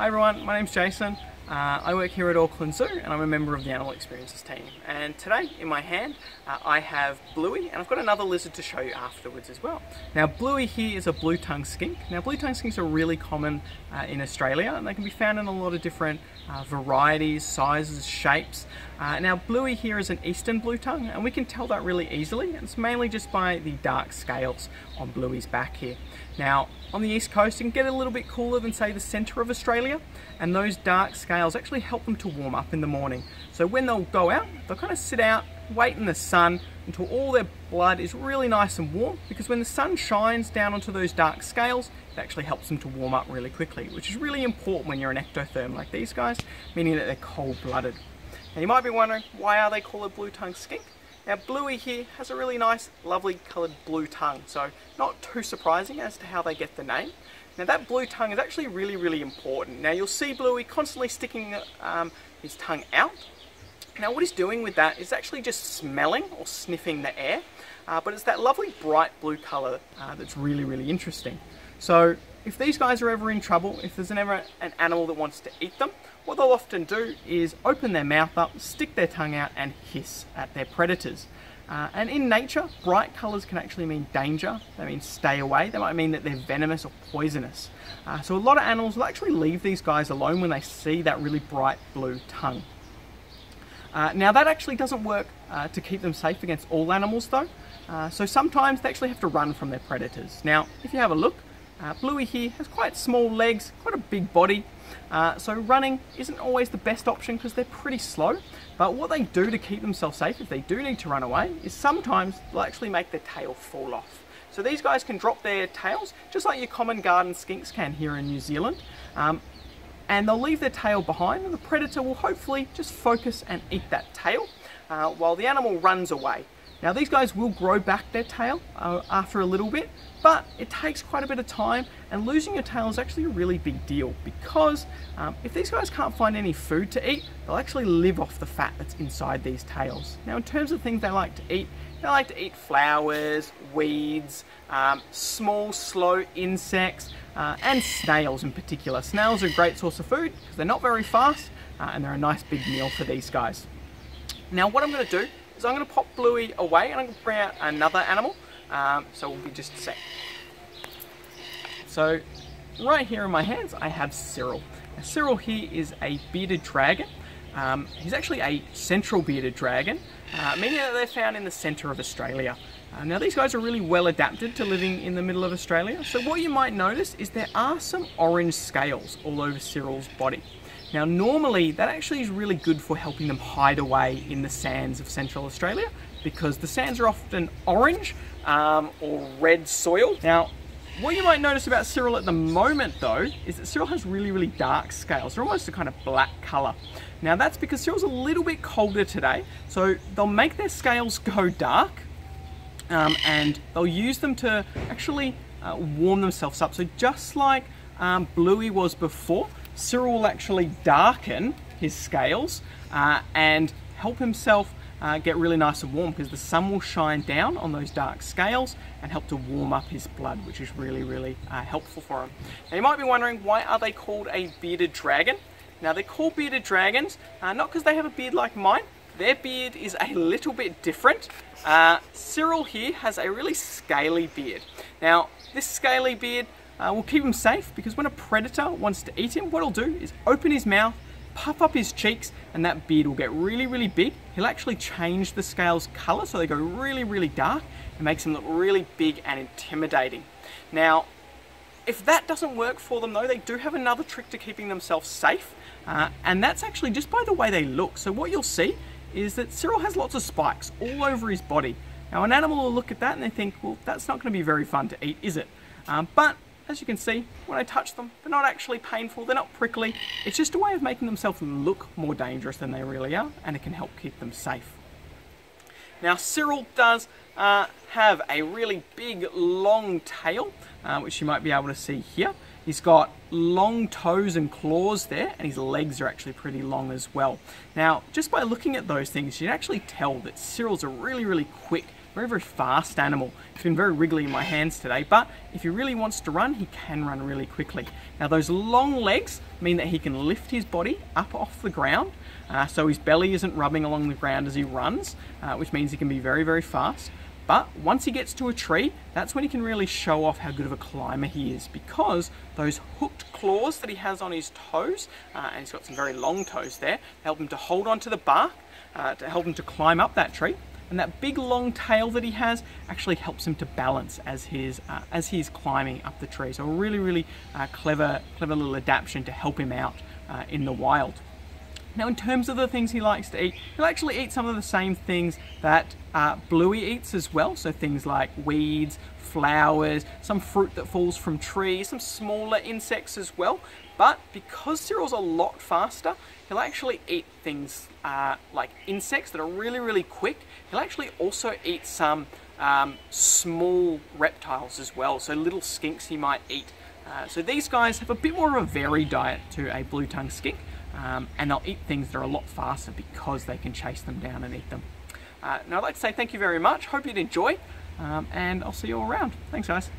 Hi everyone, my name's Jason. Uh, I work here at Auckland Zoo and I'm a member of the Animal Experiences team. And today in my hand uh, I have Bluey and I've got another lizard to show you afterwards as well. Now Bluey here is a blue tongue skink. Now blue tongue skinks are really common uh, in Australia and they can be found in a lot of different uh, varieties, sizes, shapes. Uh, now Bluey here is an eastern blue tongue and we can tell that really easily. It's mainly just by the dark scales on Bluey's back here. Now on the east coast it can get a little bit cooler than say the centre of Australia and those dark scales actually help them to warm up in the morning. So when they'll go out, they'll kind of sit out, wait in the sun until all their blood is really nice and warm because when the sun shines down onto those dark scales, it actually helps them to warm up really quickly, which is really important when you're an ectotherm like these guys, meaning that they're cold-blooded. Now you might be wondering, why are they called a blue-tongued skink? Now Bluey here has a really nice, lovely coloured blue tongue, so not too surprising as to how they get the name. Now that blue tongue is actually really, really important. Now you'll see Bluey constantly sticking um, his tongue out. Now what he's doing with that is actually just smelling or sniffing the air, uh, but it's that lovely bright blue colour uh, that's really, really interesting. So if these guys are ever in trouble, if there's ever an animal that wants to eat them, what they'll often do is open their mouth up, stick their tongue out and hiss at their predators. Uh, and in nature, bright colours can actually mean danger. They mean stay away. They might mean that they're venomous or poisonous. Uh, so a lot of animals will actually leave these guys alone when they see that really bright blue tongue. Uh, now that actually doesn't work uh, to keep them safe against all animals though. Uh, so sometimes they actually have to run from their predators. Now, if you have a look, uh, Bluey here has quite small legs, quite a big body, uh, so running isn't always the best option because they're pretty slow. But what they do to keep themselves safe if they do need to run away is sometimes they'll actually make their tail fall off. So these guys can drop their tails just like your common garden skinks can here in New Zealand. Um, and they'll leave their tail behind and the predator will hopefully just focus and eat that tail uh, while the animal runs away. Now these guys will grow back their tail uh, after a little bit, but it takes quite a bit of time and losing your tail is actually a really big deal because um, if these guys can't find any food to eat, they'll actually live off the fat that's inside these tails. Now in terms of things they like to eat, they like to eat flowers, weeds, um, small slow insects, uh, and snails in particular. Snails are a great source of food because they're not very fast uh, and they're a nice big meal for these guys. Now what I'm going to do is I'm going to pop Bluey away and I'm going to bring out another animal. Um, so we'll be just a sec. So right here in my hands I have Cyril. Now, Cyril here is a bearded dragon. Um, he's actually a central bearded dragon, uh, meaning that they're found in the centre of Australia. Uh, now these guys are really well adapted to living in the middle of Australia, so what you might notice is there are some orange scales all over Cyril's body. Now normally that actually is really good for helping them hide away in the sands of Central Australia because the sands are often orange um, or red soil. Now what you might notice about Cyril at the moment though is that Cyril has really really dark scales. They're almost a kind of black colour. Now that's because Cyril's a little bit colder today so they'll make their scales go dark um, and they'll use them to actually uh, warm themselves up. So just like um, Bluey was before, Cyril will actually darken his scales uh, and help himself uh, get really nice and warm because the sun will shine down on those dark scales and help to warm up his blood, which is really, really uh, helpful for him. Now you might be wondering, why are they called a bearded dragon? Now they're called bearded dragons, uh, not because they have a beard like mine, their beard is a little bit different. Uh, Cyril here has a really scaly beard. Now, this scaly beard uh, will keep him safe because when a predator wants to eat him, what he'll do is open his mouth, puff up his cheeks, and that beard will get really, really big. He'll actually change the scales color so they go really, really dark and makes them look really big and intimidating. Now, if that doesn't work for them though, they do have another trick to keeping themselves safe, uh, and that's actually just by the way they look. So what you'll see is that Cyril has lots of spikes all over his body. Now an animal will look at that and they think, well, that's not going to be very fun to eat, is it? Um, but as you can see, when I touch them, they're not actually painful, they're not prickly. It's just a way of making themselves look more dangerous than they really are, and it can help keep them safe. Now Cyril does uh, have a really big long tail, uh, which you might be able to see here. He's got long toes and claws there, and his legs are actually pretty long as well. Now, just by looking at those things, you can actually tell that Cyril's a really, really quick very, very fast animal. He's been very wriggly in my hands today, but if he really wants to run, he can run really quickly. Now those long legs mean that he can lift his body up off the ground, uh, so his belly isn't rubbing along the ground as he runs, uh, which means he can be very, very fast. But once he gets to a tree, that's when he can really show off how good of a climber he is because those hooked claws that he has on his toes, uh, and he's got some very long toes there, help him to hold on to the bark, uh, to help him to climb up that tree. And that big long tail that he has actually helps him to balance as he's, uh, as he's climbing up the tree. So a really, really uh, clever, clever little adaptation to help him out uh, in the wild. Now in terms of the things he likes to eat, he'll actually eat some of the same things that uh, Bluey eats as well. So things like weeds, flowers, some fruit that falls from trees, some smaller insects as well. But because Cyril's a lot faster, he'll actually eat things uh, like insects that are really, really quick. He'll actually also eat some um, small reptiles as well. So little skinks he might eat. Uh, so these guys have a bit more of a varied diet to a blue tongue skink um, and they'll eat things that are a lot faster because they can chase them down and eat them. Uh, now I'd like to say thank you very much, hope you'd enjoy, um, and I'll see you all around. Thanks guys.